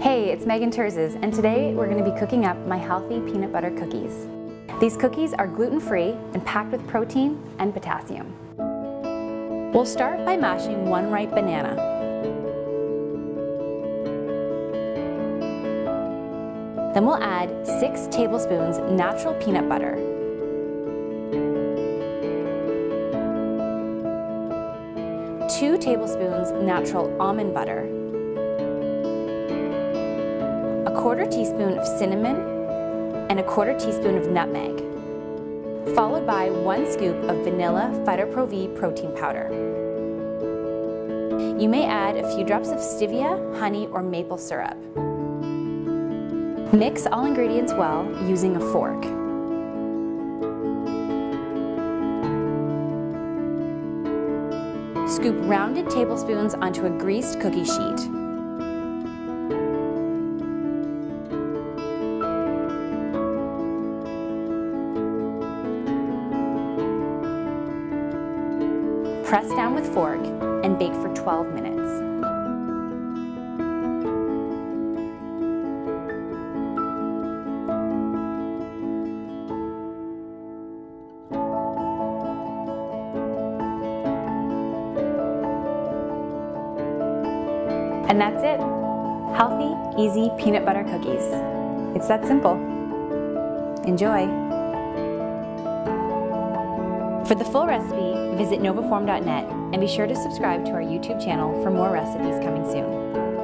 Hey, it's Megan Terzes, and today we're going to be cooking up my healthy peanut butter cookies. These cookies are gluten-free and packed with protein and potassium. We'll start by mashing one ripe banana. Then we'll add six tablespoons natural peanut butter. Two tablespoons natural almond butter. A quarter teaspoon of cinnamon and a quarter teaspoon of nutmeg followed by one scoop of vanilla Phyto V protein powder. You may add a few drops of stevia, honey, or maple syrup. Mix all ingredients well using a fork. Scoop rounded tablespoons onto a greased cookie sheet. Press down with fork and bake for 12 minutes. And that's it. Healthy, easy peanut butter cookies. It's that simple. Enjoy. For the full recipe, visit novaforme.net and be sure to subscribe to our YouTube channel for more recipes coming soon.